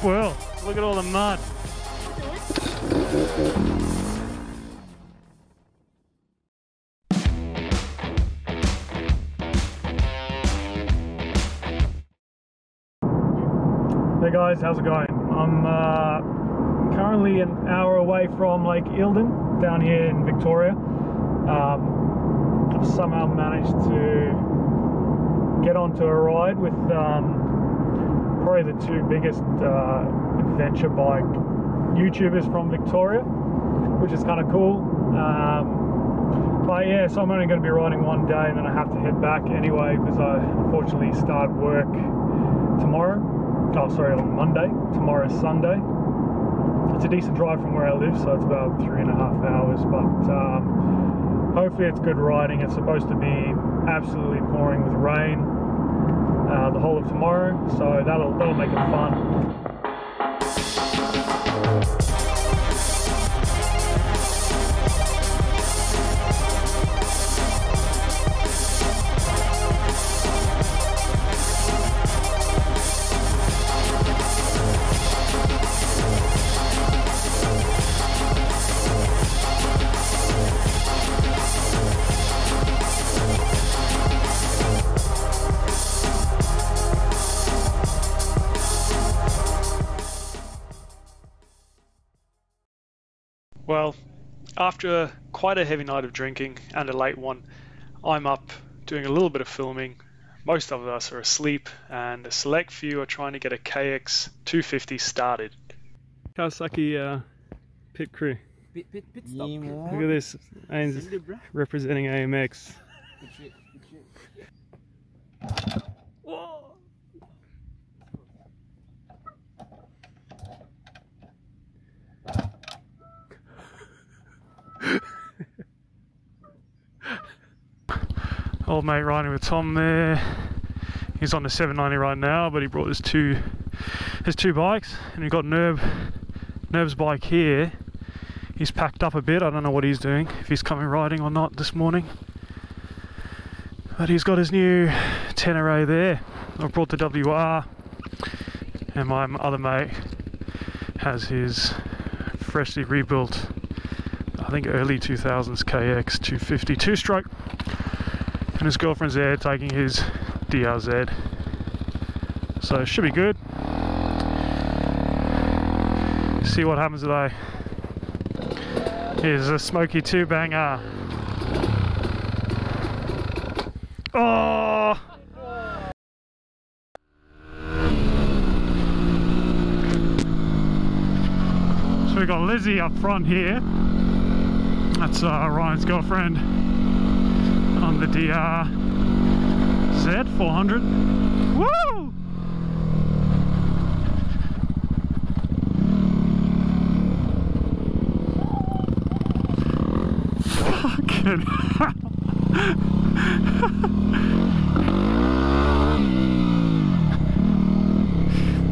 twirl. Look at all the mud. Hey guys, how's it going? I'm uh, currently an hour away from Lake Eildon down here in Victoria. Um, I've somehow managed to get onto a ride with um, probably the two biggest uh, adventure bike YouTubers from Victoria, which is kind of cool. Um, but yeah, so I'm only going to be riding one day and then I have to head back anyway because I unfortunately start work tomorrow. Oh, sorry, on Monday. Tomorrow's Sunday. It's a decent drive from where I live, so it's about three and a half hours. But um, hopefully, it's good riding. It's supposed to be absolutely pouring with rain uh, the whole of tomorrow, so that'll that'll make it fun. After quite a heavy night of drinking and a late one, I'm up doing a little bit of filming. Most of us are asleep, and a select few are trying to get a KX 250 started. Kawasaki uh, pit crew. Pit, pit, pit stop. Look at this. Ains Send representing AMX. Good Old mate riding with Tom there. He's on the 790 right now, but he brought his two his two bikes, and we've got Nerb Nerb's bike here. He's packed up a bit. I don't know what he's doing, if he's coming riding or not this morning. But he's got his new Tenere there. I've brought the WR, and my other mate has his freshly rebuilt, I think early 2000s KX 250 two stroke and his girlfriend's there taking his DRZ. So it should be good. See what happens today. Here's a smoky two banger. Oh! So we've got Lizzie up front here. That's uh, Ryan's girlfriend DR Z400. Woo! Fucking.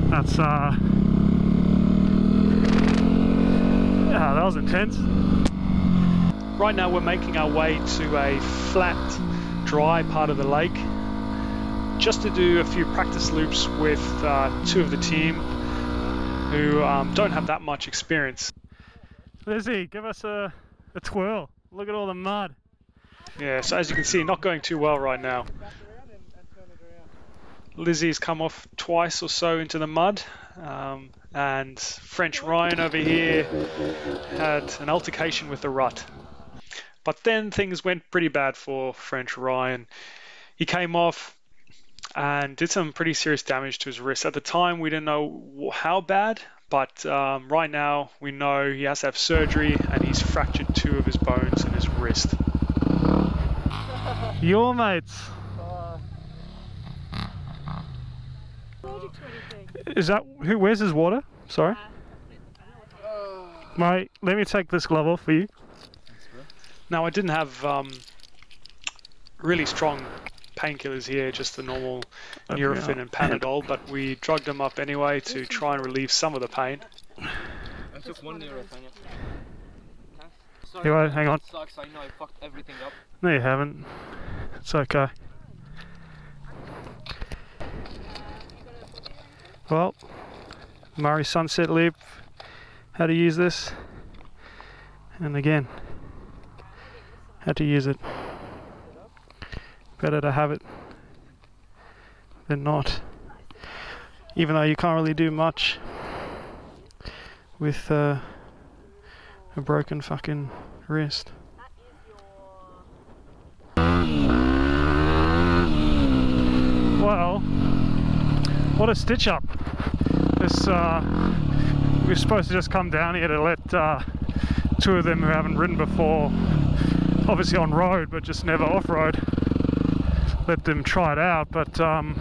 That's uh yeah, that was intense. Right now we're making our way to a flat, dry part of the lake just to do a few practice loops with uh, two of the team who um, don't have that much experience. Lizzie, give us a, a twirl. Look at all the mud. Yeah, so as you can see, not going too well right now. Lizzie's come off twice or so into the mud, um, and French Ryan over here had an altercation with the rut. But then things went pretty bad for French Ryan. He came off and did some pretty serious damage to his wrist. At the time, we didn't know how bad, but um, right now we know he has to have surgery and he's fractured two of his bones in his wrist. Your mates. Is that who? Where's his water? Sorry. Mate, let me take this glove off for you. Now I didn't have um, really strong painkillers here, just the normal Nurofen and Panadol, but we drugged them up anyway to try and relieve some of the pain. I took one Nurofen. yeah. Sorry, Here, wait, hang on. Sucks, I know I fucked everything up. No, you haven't. It's okay. Well, Murray Sunset Loop, how to use this. And again, how to use it. Better to have it than not. Even though you can't really do much with uh, a broken fucking wrist. Well, what a stitch up. This, uh, we are supposed to just come down here to let uh, two of them who haven't ridden before, obviously on road, but just never off road, let them try it out. But um,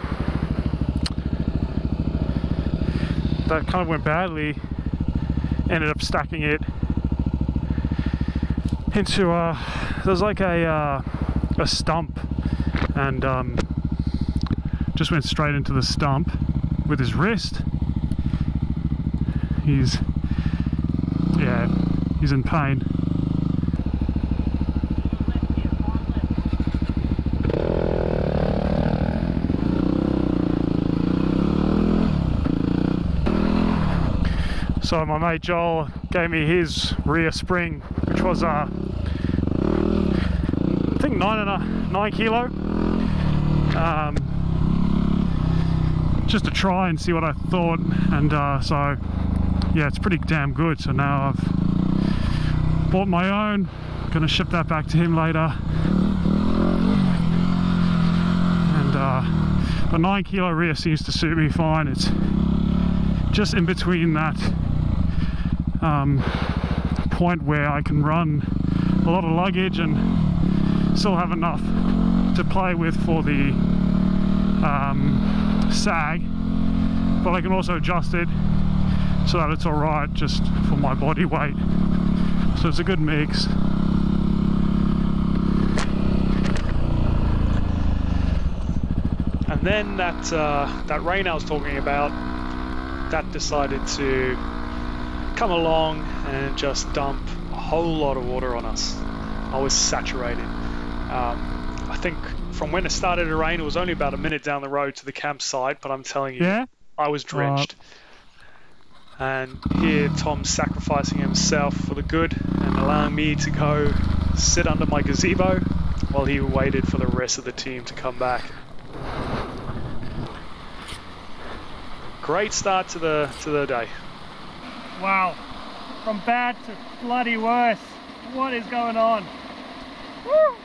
that kind of went badly. Ended up stacking it into a, there's like a, uh, a stump and um, just went straight into the stump with his wrist. He's, yeah, he's in pain. So my mate Joel gave me his rear spring, which was uh, I think nine and a nine kilo. Um, just to try and see what I thought, and uh, so yeah, it's pretty damn good. So now I've bought my own. Gonna ship that back to him later. And uh, the nine kilo rear seems to suit me fine. It's just in between that um, point where I can run a lot of luggage and still have enough to play with for the um, sag. But I can also adjust it so that it's alright just for my body weight. So it's a good mix. And then that uh, that rain I was talking about that decided to come along and just dump a whole lot of water on us. I was saturated. Um, I think from when it started to rain, it was only about a minute down the road to the campsite, but I'm telling you, Yeah? I was drenched. And here Tom's sacrificing himself for the good and allowing me to go sit under my gazebo while he waited for the rest of the team to come back. Great start to the to the day. Wow. From bad to bloody worse. What is going on? Woo!